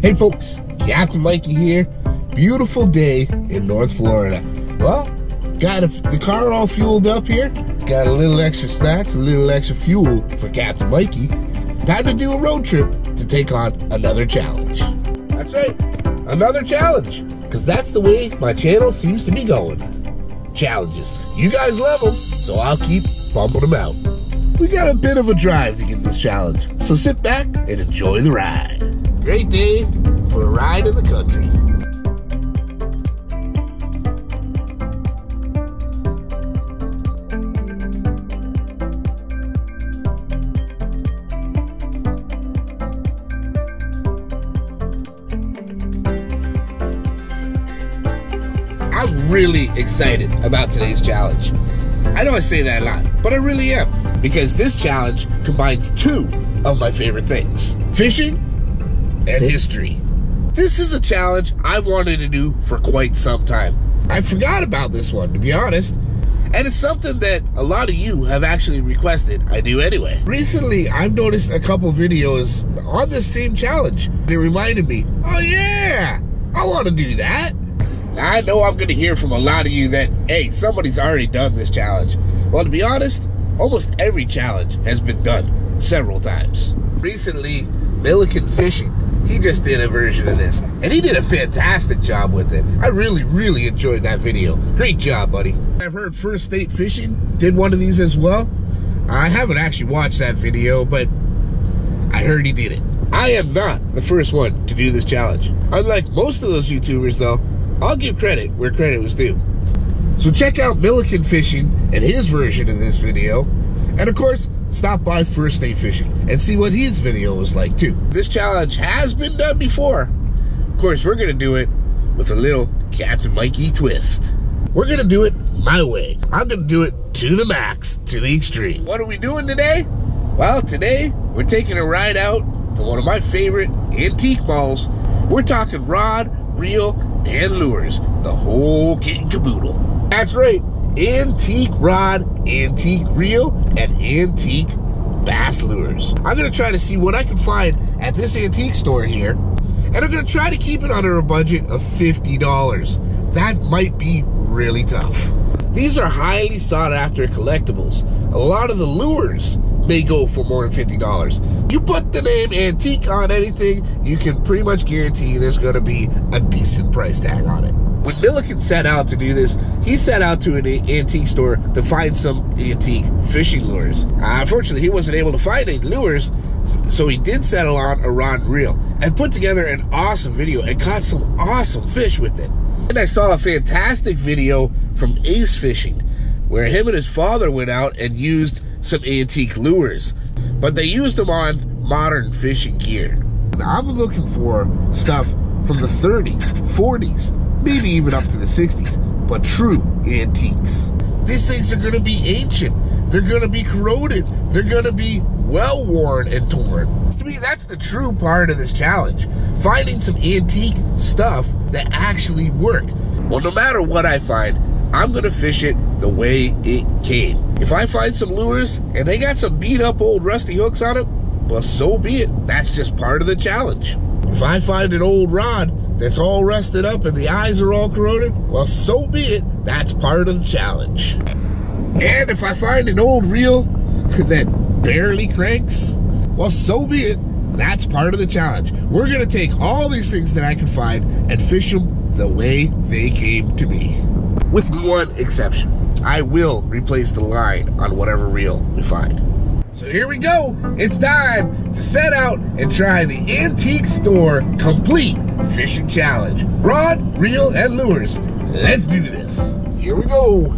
Hey folks, Captain Mikey here. Beautiful day in North Florida. Well, got a, the car all fueled up here. Got a little extra snacks, a little extra fuel for Captain Mikey. Time to do a road trip to take on another challenge. That's right, another challenge. Because that's the way my channel seems to be going. Challenges. You guys love them, so I'll keep bumping them out. We got a bit of a drive to get this challenge, so sit back and enjoy the ride. Great day for a ride in the country. I'm really excited about today's challenge. I know I say that a lot, but I really am. Because this challenge combines two of my favorite things fishing and history. This is a challenge I've wanted to do for quite some time. I forgot about this one, to be honest. And it's something that a lot of you have actually requested I do anyway. Recently, I've noticed a couple videos on this same challenge. It reminded me, oh yeah, I want to do that. Now, I know I'm going to hear from a lot of you that, hey, somebody's already done this challenge. Well, to be honest, almost every challenge has been done several times. Recently, Milliken Fishing, he just did a version of this, and he did a fantastic job with it. I really, really enjoyed that video. Great job, buddy. I've heard First State Fishing did one of these as well. I haven't actually watched that video, but I heard he did it. I am not the first one to do this challenge. Unlike most of those YouTubers, though, I'll give credit where credit was due. So check out Milliken Fishing and his version of this video. And of course, stop by First State Fishing and see what his video was like too. This challenge has been done before. Of course, we're gonna do it with a little Captain Mikey twist. We're gonna do it my way. I'm gonna do it to the max, to the extreme. What are we doing today? Well, today we're taking a ride out to one of my favorite antique malls. We're talking rod, reel, and lures. The whole kit and caboodle. That's right. Antique rod, antique reel, and antique bass lures. I'm to try to see what I can find at this antique store here. And I'm to try to keep it under a budget of $50. That might be really tough. These are highly sought after collectibles. A lot of the lures may go for more than $50. You put the name antique on anything, you can pretty much guarantee there's to be a decent price tag on it. When Milliken set out to do this, he set out to an antique store to find some antique fishing lures. Uh, unfortunately, he wasn't able to find any lures, so he did settle on a rod and reel and put together an awesome video and caught some awesome fish with it. And I saw a fantastic video from Ace Fishing where him and his father went out and used some antique lures, but they used them on modern fishing gear. I'm looking for stuff from the 30s, 40s, maybe even up to the 60s, but true antiques. These things are going to be ancient. They're going to be corroded. They're going to be well worn and torn. To me, that's the true part of this challenge. Finding some antique stuff that actually work. Well, no matter what I find, I'm going to fish it the way it came. If I find some lures and they got some beat up old rusty hooks on them, well, so be it. That's just part of the challenge. If I find an old rod that's all rusted up and the eyes are all corroded, well, so be it. That's part of the challenge. And if I find an old reel that barely cranks, well, so be it. That's part of the challenge. We're going to take all these things that I can find and fish them the way they came to me. With one exception. I will replace the line on whatever reel we find. So here we go. It's time to set out and try the Antique Store Complete Fishing Challenge. Rod, reel, and lures. Let's do this. Here we go.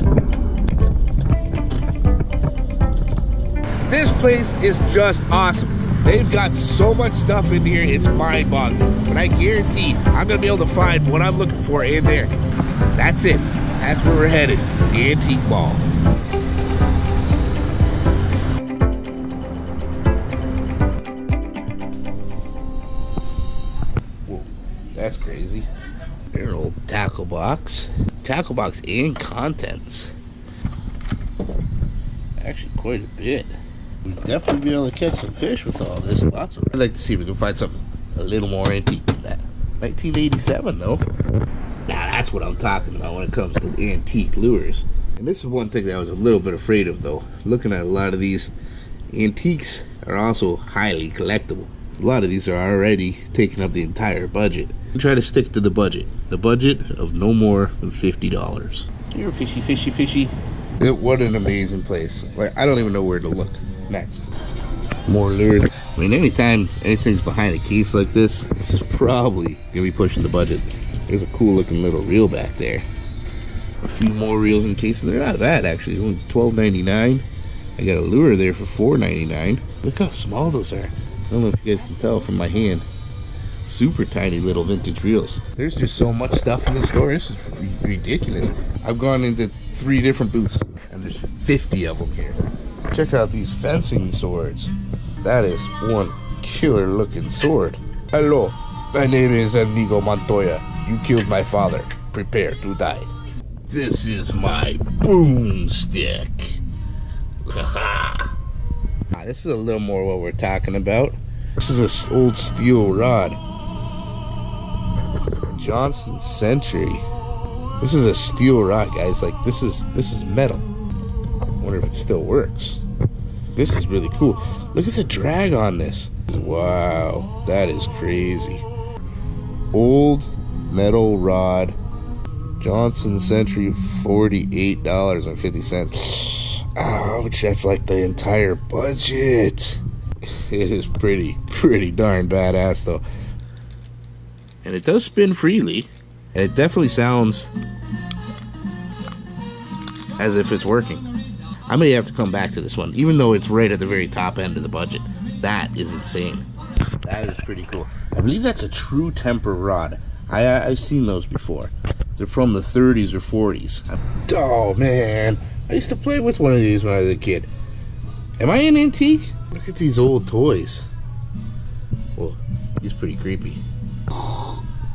This place is just awesome. They've got so much stuff in here, it's mind-boggling. But I guarantee I'm gonna be able to find what I'm looking for in there. That's it. That's where we're headed, the Antique Mall. Tackle box. Tackle box and contents. Actually, quite a bit. We'd definitely be able to catch some fish with all this. Lots of. I'd like to see if we can find something a little more antique than that. 1987 though. Now that's what I'm talking about when it comes to antique lures. And this is one thing that I was a little bit afraid of though. Looking at a lot of these antiques are also highly collectible. A lot of these are already taking up the entire budget. We Try to stick to the budget. The budget of no more than $50. You're fishy, fishy, fishy. It, what an amazing place. Like, I don't even know where to look next. More lures. I mean, anytime anything's behind a case like this, this is probably going to be pushing the budget. There's a cool looking little reel back there. A few more reels in case. They're not bad, actually. Only $12.99. I got a lure there for $4.99. Look how small those are. I don't know if you guys can tell from my hand. Super tiny little vintage reels. There's just so much stuff in the store. This is ridiculous. I've gone into three different booths and there's 50 of them here. Check out these fencing swords. That is one killer looking sword. Hello, my name is Inigo Montoya. You killed my father. Prepare to die. This is my boomstick. this is a little more what we're talking about. This is an old steel rod. Johnson Century. This is a steel rod, guys. Like this is this is metal. I wonder if it still works. This is really cool. Look at the drag on this. Wow, that is crazy. Old metal rod. Johnson Century, forty-eight dollars and fifty cents. Ouch, that's like the entire budget. It is pretty, pretty darn badass though. And it does spin freely. And it definitely sounds as if it's working. I may have to come back to this one, even though it's right at the very top end of the budget. That is insane. That is pretty cool. I believe that's a true temper rod. I, I've seen those before. They're from the 30s or 40s. Oh man, I used to play with one of these when I was a kid. Am I an antique? Look at these old toys. Well, he's pretty creepy.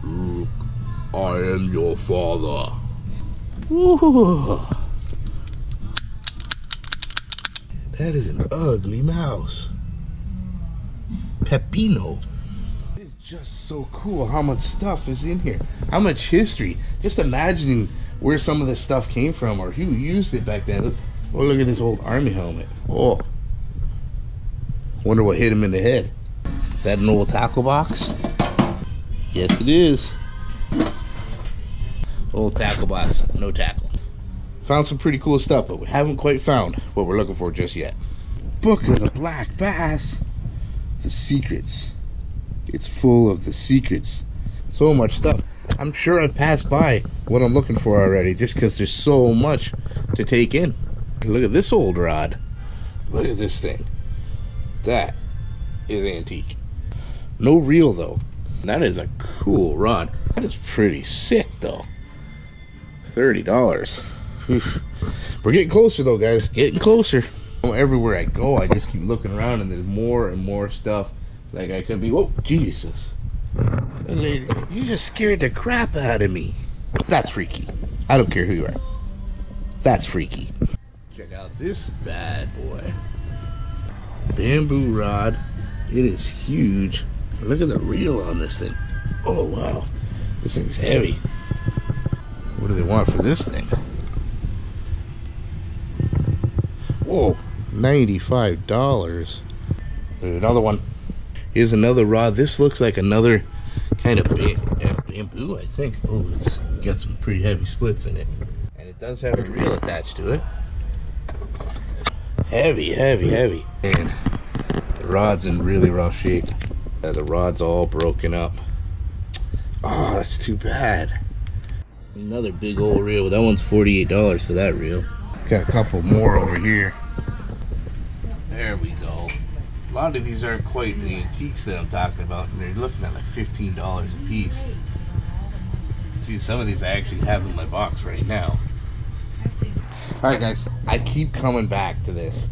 Look, I am your father. Ooh. That is an ugly mouse. Peppino. It's just so cool how much stuff is in here. How much history. Just imagining where some of this stuff came from or who used it back then. Oh, look at this old army helmet. Oh. Wonder what hit him in the head. Is that an old tackle box? Yes, it is. Old tackle box, no tackle. Found some pretty cool stuff, but we haven't quite found what we're looking for just yet. Book of the Black Bass. The secrets. It's full of the secrets. So much stuff. I'm sure I've passed by what I'm looking for already just because there's so much to take in. Look at this old rod. Look at this thing. That is antique. No reel though. That is a cool rod. That is pretty sick though. $30. We're getting closer though, guys. Getting closer. Everywhere I go, I just keep looking around and there's more and more stuff. Like I could be, whoa, Jesus. Lady, you just scared the crap out of me. That's freaky. I don't care who you are. That's freaky. Check out this bad boy. Bamboo rod. It is huge. Look at the reel on this thing. Oh, wow. This thing's heavy. What do they want for this thing? Whoa, $95. Another one. Here's another rod. This looks like another kind of uh, bamboo, I think. Oh, it's got some pretty heavy splits in it. And it does have a reel attached to it. Heavy, heavy, heavy. And the rod's in really rough shape. Uh, the rod's all broken up. Oh, that's too bad. Another big old reel. That one's $48 for that reel. Got a couple more over here. There we go a lot of these aren't quite the antiques that I'm talking about, and they're looking at like $15 a piece. Gee, some of these I actually have in my box right now. Alright guys, I keep coming back to this.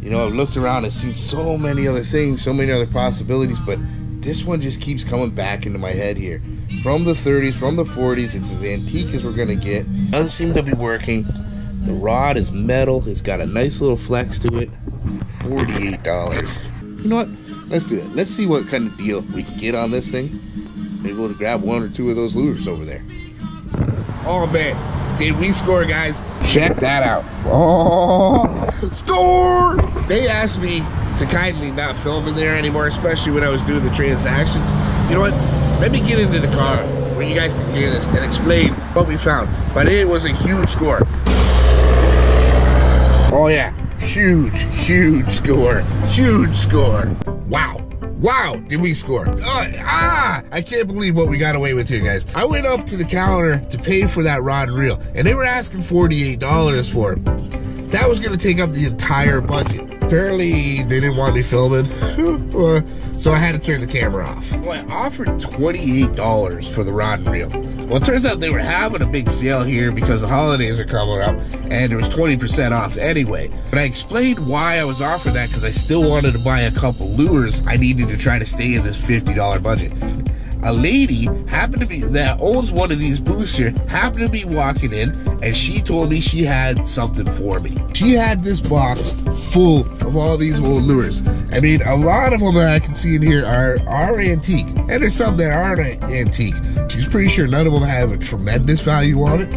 You know, I've looked around and seen so many other things, so many other possibilities, but this one just keeps coming back into my head here. From the 30s, from the 40s, it's as antique as we're going to get. Doesn't seem to be working. The rod is metal. It's got a nice little flex to it. $48 you know what? Let's do it. Let's see what kind of deal we can get on this thing. Maybe we'll grab one or two of those lures over there. Oh man, did we score, guys? Check that out. Oh, score! They asked me to kindly not film in there anymore, especially when I was doing the transactions. You know what? Let me get into the car where you guys can hear this and explain what we found. But it was a huge score. Oh yeah, huge, huge score. Huge score. Wow. Wow, did we score? Uh, ah, I can't believe what we got away with here, guys. I went up to the counter to pay for that rod and reel, and they were asking $48 for it. That was gonna take up the entire budget. Apparently, they didn't want me filming, uh, so I had to turn the camera off. Well, I offered $28 for the rod and reel. Well, it turns out they were having a big sale here because the holidays are coming up, and it was 20% off anyway. But I explained why I was offering that because I still wanted to buy a couple lures. I needed to try to stay in this $50 budget a lady happened to be that owns one of these booths here happened to be walking in and she told me she had something for me she had this box full of all these old lures i mean a lot of them that i can see in here are are antique and there's some that aren't antique she's pretty sure none of them have a tremendous value on it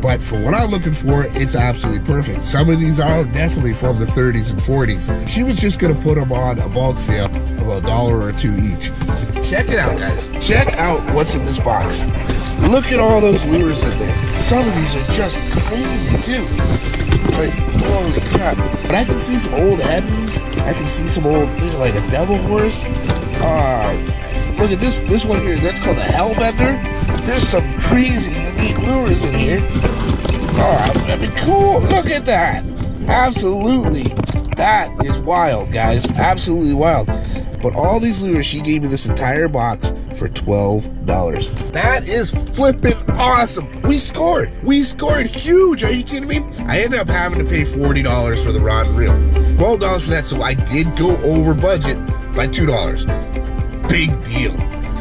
but for what I'm looking for, it's absolutely perfect. Some of these are definitely from the 30s and 40s. She was just gonna put them on a bulk sale a dollar or two each. Check it out, guys. Check out what's in this box. Look at all those lures in there. Some of these are just crazy too. Like, holy crap. But I can see some old Heddons. I can see some old, this is like a devil horse. Uh, look at this, this one here. That's called a Hellbender. There's some crazy unique lures in here. Oh, that'd be cool. Look at that. Absolutely. That is wild, guys. Absolutely wild. But all these lures, she gave me this entire box for $12. That is flipping awesome. We scored. We scored huge. Are you kidding me? I ended up having to pay $40 for the rod and reel. $12 for that, so I did go over budget by $2. Big deal.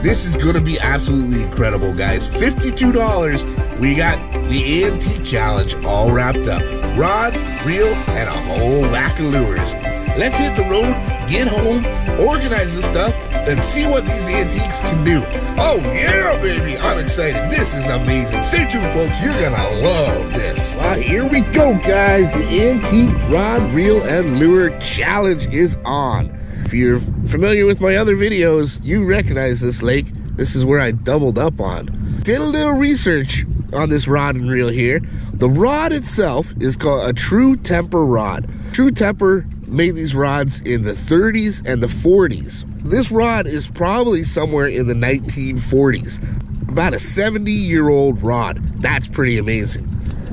This is going to be absolutely incredible, guys. $52. We got the antique challenge all wrapped up. Rod, reel, and a whole whack of lures. Let's hit the road, get home, organize this stuff, and see what these antiques can do. Oh, yeah, baby. I'm excited. This is amazing. Stay tuned, folks. You're going to love this. Well, here we go, guys. The antique rod, reel, and lure challenge is on. If you're familiar with my other videos, you recognize this lake. This is where I doubled up on. Did a little research on this rod and reel here. The rod itself is called a True Temper rod. True Temper made these rods in the 30s and the 40s. This rod is probably somewhere in the 1940s. About a 70 year old rod. That's pretty amazing.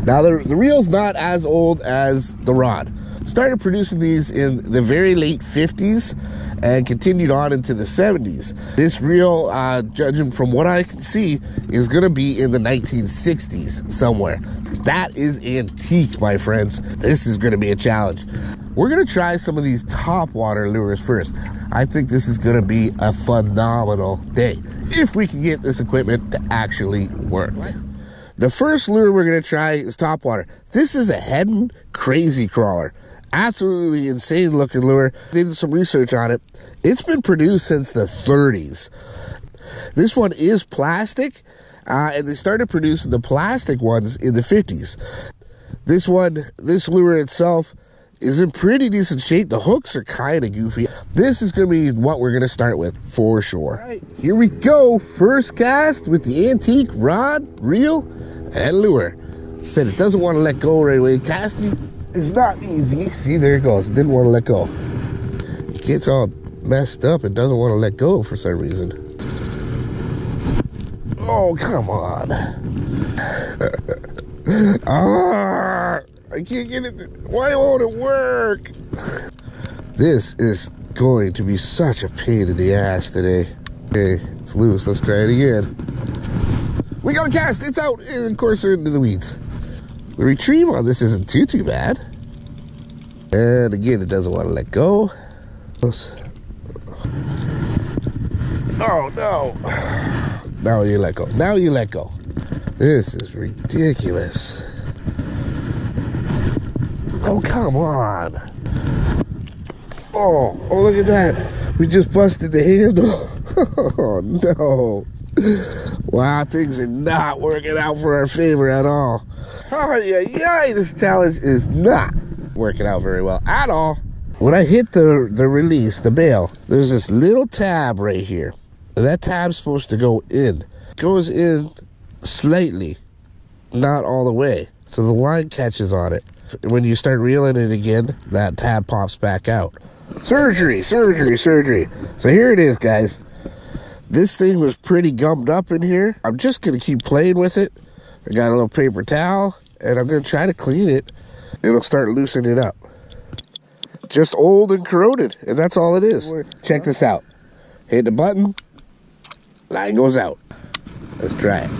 Now, the, the reel's not as old as the rod started producing these in the very late 50s and continued on into the 70s. This reel, uh, judging from what I can see, is going to be in the 1960s somewhere. That is antique, my friends. This is going to be a challenge. We're going to try some of these top water lures first. I think this is going to be a phenomenal day if we can get this equipment to actually work. The first lure we're going to try is top water. This is a Heddon crazy crawler absolutely insane looking lure. Did some research on it. It's been produced since the 30s. This one is plastic, uh, and they started producing the plastic ones in the 50s. This one, this lure itself, is in pretty decent shape. The hooks are kind of goofy. This is going to be what we're going to start with for sure. All right, here we go. First cast with the antique rod, reel, and lure. Said it doesn't want to let go right away. Casting it's not easy. See, there it goes. Didn't want to let go. It gets all messed up and doesn't want to let go for some reason. Oh, come on. ah, I can't get it. Why won't it work? This is going to be such a pain in the ass today. Okay, it's loose. Let's try it again. We got a cast. It's out. And of course, we're into the weeds. The retrieve on this isn't too, too bad. And again, it doesn't want to let go. Oh, no. Now you let go. Now you let go. This is ridiculous. Oh, come on. Oh, oh, look at that. We just busted the handle. oh, no. wow, things are not working out for our favor at all. Oh, yeah, yeah, this challenge is not working out very well at all. When I hit the, the release, the bail, there's this little tab right here. That tab's supposed to go in. It goes in slightly, not all the way. So the line catches on it. When you start reeling it again, that tab pops back out. Surgery, surgery, surgery. So here it is, guys. This thing was pretty gummed up in here. I'm just going to keep playing with it. I got a little paper towel, and I'm going to try to clean it. It'll start loosening it up. Just old and corroded, and that's all it is. Check this out. Hit the button, line goes out. Let's try it.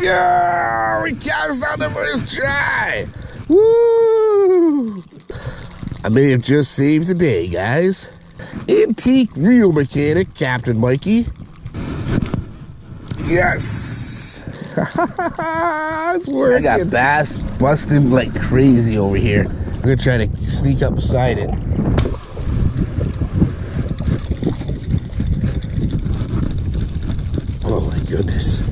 Yeah, we cast on the first try. Woo! I may have just saved the day, guys. Antique reel mechanic, Captain Mikey. Yes. it's working. I got bass busting like crazy over here. I'm gonna try to sneak up beside it. Oh my goodness.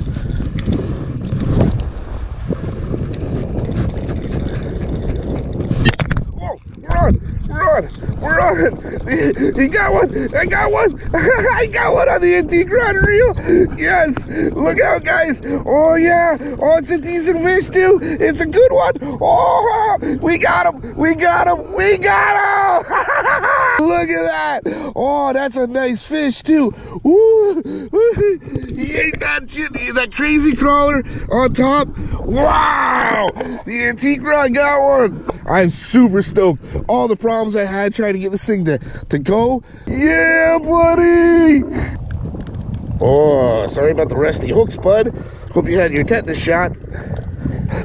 We're on it. He got one. I got one. I got one on the antique rod reel. Yes. Look out, guys. Oh, yeah. Oh, it's a decent fish, too. It's a good one. Oh, we got him. We got him. We got him. Look at that. Oh, that's a nice fish, too. Ooh. He ate that shit. That crazy crawler on top. Wow. The antique rod got one. I'm super stoked. All the problems I had trying to get this thing to, to go. Yeah, buddy! Oh, sorry about the rusty hooks, bud. Hope you had your tetanus shot.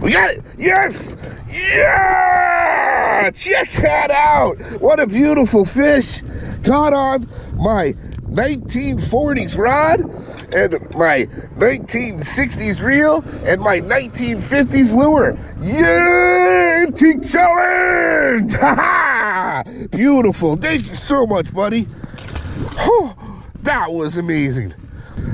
We got it! Yes! Yeah! Check that out! What a beautiful fish! Caught on my 1940s rod and my 1960s reel and my 1950s lure. Yeah, antique challenge! Ha ha! Beautiful. Thank you so much, buddy. Oh, that was amazing.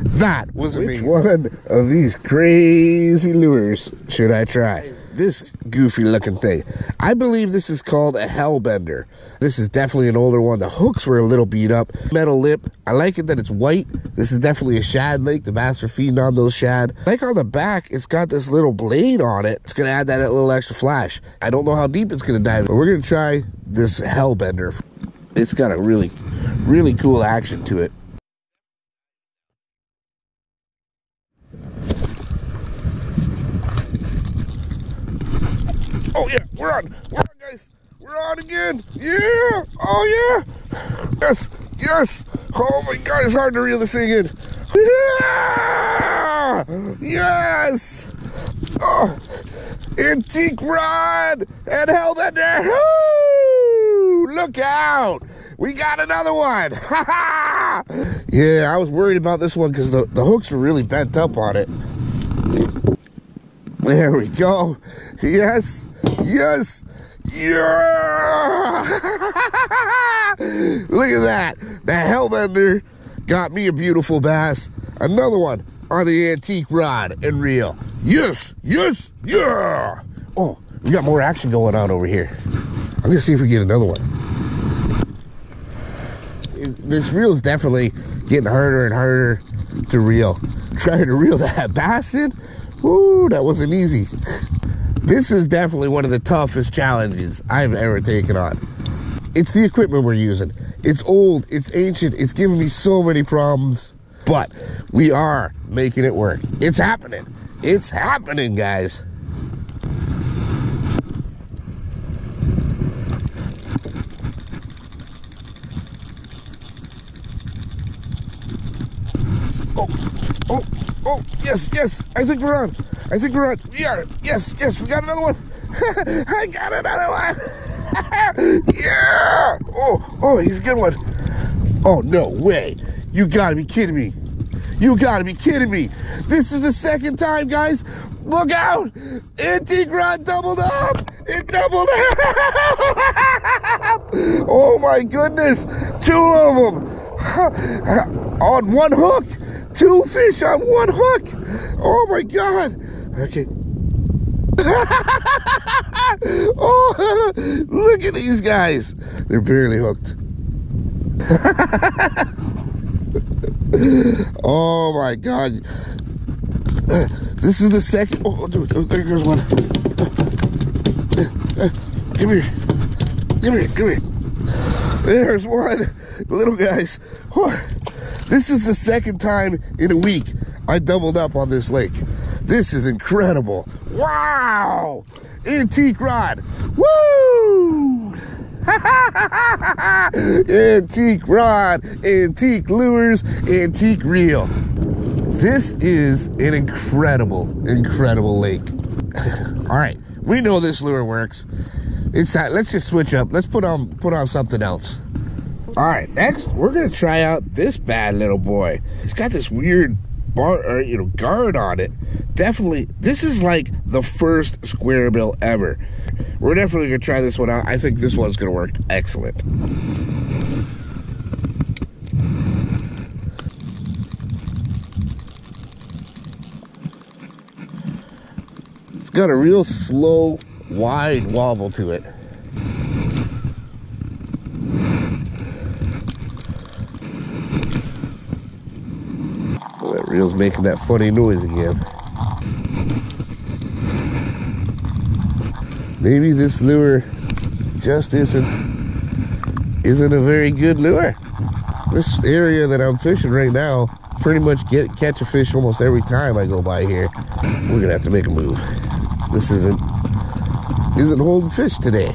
That was amazing. Which one of these crazy lures should I try? This goofy looking thing. I believe this is called a Hellbender. This is definitely an older one. The hooks were a little beat up. Metal lip. I like it that it's white. This is definitely a shad lake. The bass are feeding on those shad. Like on the back, it's got this little blade on it. It's going to add that little extra flash. I don't know how deep it's going to dive, but we're going to try this Hellbender. It's got a really, really cool action to it. Oh yeah, we're on. We're on, guys. We're on again. Yeah. Oh yeah. Yes. Yes. Oh my God, it's hard to reel this thing in. Yeah. Yes. Oh, antique rod and hellbender. Woo! Look out. We got another one. yeah, I was worried about this one because the, the hooks were really bent up on it. There we go. Yes. Yes. Yeah. Look at that. The Hellbender got me a beautiful bass. Another one on the antique rod and reel. Yes. Yes. Yeah. Oh, we got more action going on over here. I'm to see if we get another one. This reel is definitely getting harder and harder to reel. Trying to reel that bass in Woo, that wasn't easy. This is definitely one of the toughest challenges I've ever taken on. It's the equipment we're using. It's old, it's ancient, it's giving me so many problems. But we are making it work. It's happening. It's happening, guys. Oh, oh, Oh, yes, yes. I think we're on. I think we're on. We are. Yes, yes. We got another one. I got another one. yeah. Oh, oh, he's a good one. Oh, no way. You gotta be kidding me. You gotta be kidding me. This is the second time, guys. Look out. Antique rod doubled up. It doubled up. oh, my goodness. Two of them on one hook. Two fish on one hook. Oh my God. Okay. oh, look at these guys. They're barely hooked. oh my God. This is the second. Oh, oh, dude, oh, there goes one. Come here. Come here. Come here. There's one. Little guys. This is the second time in a week I doubled up on this lake. This is incredible. Wow! Antique rod. Woo! antique rod, antique lures, antique reel. This is an incredible, incredible lake. All right, we know this lure works. It's that. Let's just switch up. Let's put on put on something else. All right, next we're gonna try out this bad little boy. It's got this weird bar, or, you know, guard on it. Definitely, this is like the first square bill ever. We're definitely gonna try this one out. I think this one's gonna work excellent. It's got a real slow, wide wobble to it. Reel's making that funny noise again. Maybe this lure just isn't isn't a very good lure. This area that I'm fishing right now, pretty much get catch a fish almost every time I go by here. We're gonna have to make a move. This isn't isn't holding fish today.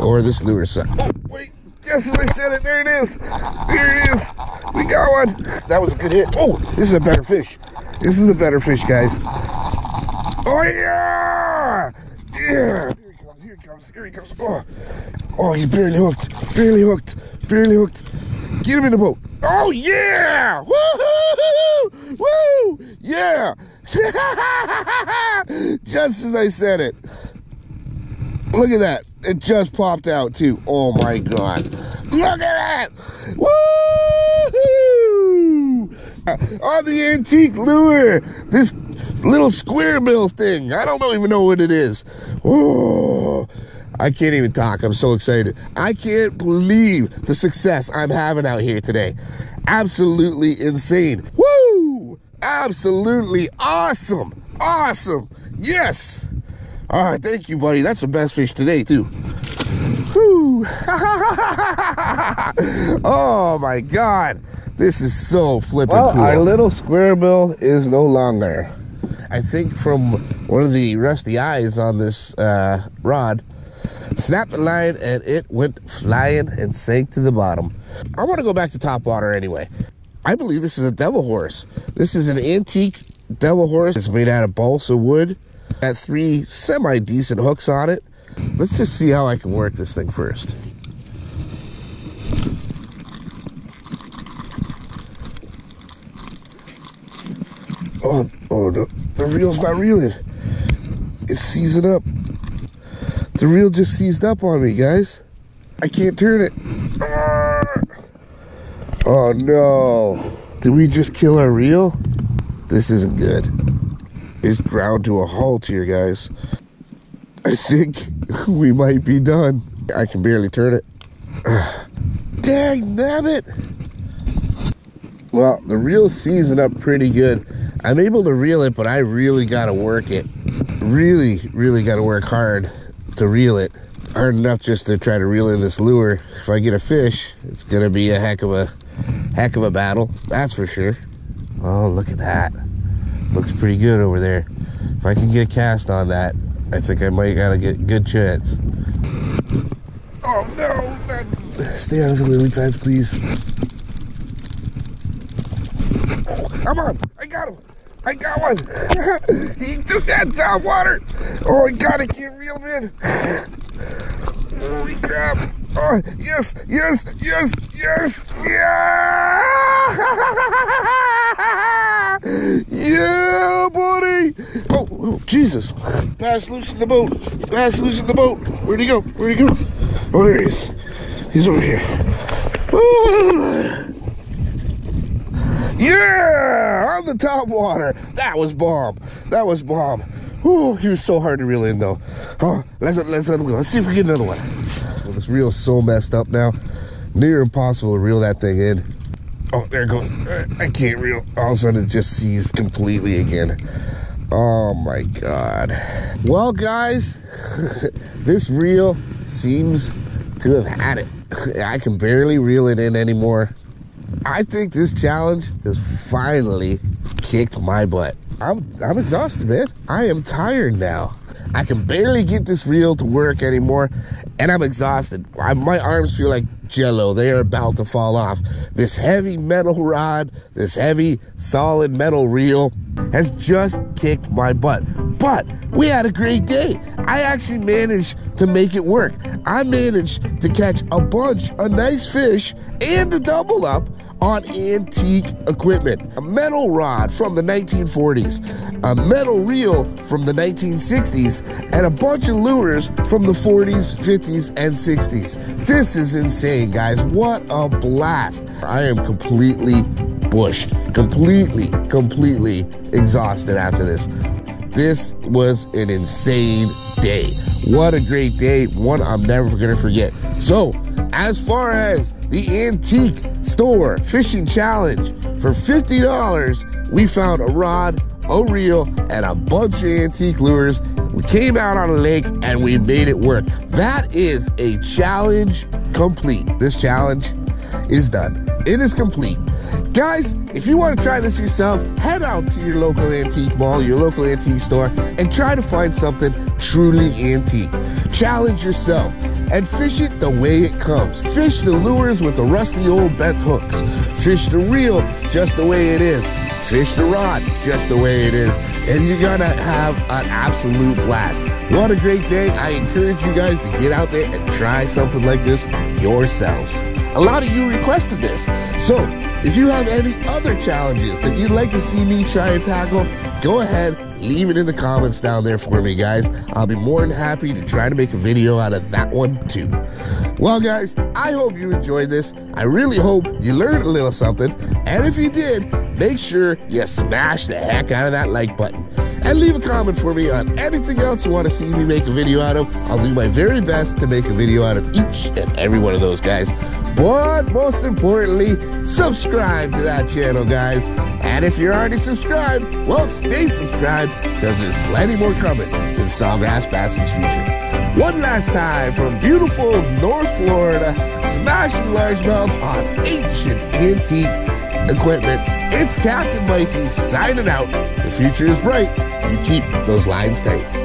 Or this lure sucks. Oh, wait, just as I said it, there it is. There it is. We got one. That was a good hit. Oh, this is a better fish. This is a better fish, guys. Oh, yeah! Yeah! Here he comes, here he comes, here he comes. Oh, oh he's barely hooked. Barely hooked. Barely hooked. Get him in the boat. Oh, yeah! Woo! Woo! Yeah! Just as I said it. Look at that. It just popped out, too. Oh, my God. Look at that! Woo! On the antique lure, this little square bill thing. I don't even know what it is. Oh, I can't even talk. I'm so excited. I can't believe the success I'm having out here today. Absolutely insane. Woo! Absolutely awesome. Awesome. Yes. All right, thank you, buddy. That's the best fish today, too. Whew. oh my God. This is so flipping well, cool. Our little square bill is no longer. I think from one of the rusty eyes on this uh, rod, snapped the line and it went flying and sank to the bottom. I want to go back to top water anyway. I believe this is a devil horse. This is an antique devil horse. It's made out of balsa wood. Got three semi decent hooks on it. Let's just see how I can work this thing first. Oh, oh, no, the reel's not reeling. It's seizing up. The reel just seized up on me, guys. I can't turn it. Oh no. Did we just kill our reel? This isn't good. It's ground to a halt here, guys. I think we might be done. I can barely turn it. Dang nabbit! Well, the reel's seizing up pretty good. I'm able to reel it, but I really gotta work it. Really, really gotta work hard to reel it. Hard enough just to try to reel in this lure. If I get a fish, it's gonna be a heck of a heck of a battle. That's for sure. Oh, look at that. Looks pretty good over there. If I can get a cast on that, I think I might got a get good chance. Oh no! Stay out of the lily pads, please. Oh, come on! I got him! I got one! he took that top water! Oh, I got it! Can't reel him in! Holy crap! Oh, yes! Yes! Yes! Yes! Yeah, Oh, Jesus! Bass loose in the boat! Bass loose in the boat! Where'd he go? Where'd he go? Oh, there he is. He's over here. Yeah, on the top water. That was bomb. That was bomb. Whew, he was so hard to reel in though. Oh, let's let's let him go. Let's see if we get another one. Well, this reel's so messed up now. Near impossible to reel that thing in. Oh, there it goes. I can't reel. All of a sudden, it just seized completely again. Oh my god. Well, guys, this reel seems to have had it. I can barely reel it in anymore. I think this challenge has finally kicked my butt. I'm I'm exhausted, man. I am tired now. I can barely get this reel to work anymore, and I'm exhausted. I, my arms feel like jello. They are about to fall off. This heavy metal rod, this heavy solid metal reel has just kicked my butt. But we had a great day. I actually managed to make it work. I managed to catch a bunch of nice fish and a double up on antique equipment. A metal rod from the 1940s, a metal reel from the 1960s, and a bunch of lures from the 40s, 50s, and 60s. This is insane, guys. What a blast. I am completely bushed, completely, completely exhausted after this. This was an insane day. What a great day. One I'm never going to forget. So, as far as the antique store fishing challenge, for $50, we found a rod, a reel, and a bunch of antique lures. We came out on a lake and we made it work. That is a challenge complete. This challenge is done. It is complete. Guys, if you want to try this yourself, head out to your local antique mall, your local antique store, and try to find something truly antique. Challenge yourself and fish it the way it comes. Fish the lures with the rusty old bent hooks. Fish the reel just the way it is. Fish the rod just the way it is. And you're gonna have an absolute blast. What a great day. I encourage you guys to get out there and try something like this yourselves. A lot of you requested this. So if you have any other challenges that you'd like to see me try and tackle, go ahead, leave it in the comments down there for me, guys. I'll be more than happy to try to make a video out of that one too. Well, guys, I hope you enjoyed this. I really hope you learned a little something. And if you did, make sure you smash the heck out of that like button. And leave a comment for me on anything else you want to see me make a video out of. I'll do my very best to make a video out of each and every one of those guys. But most importantly, subscribe to that channel, guys. And if you're already subscribed, well, stay subscribed because there's plenty more coming in Sawgrass Bassin's future. One last time from beautiful North Florida, smashing largemouth on ancient antique equipment. It's Captain Mikey signing out. The future is bright. You keep those lines tight.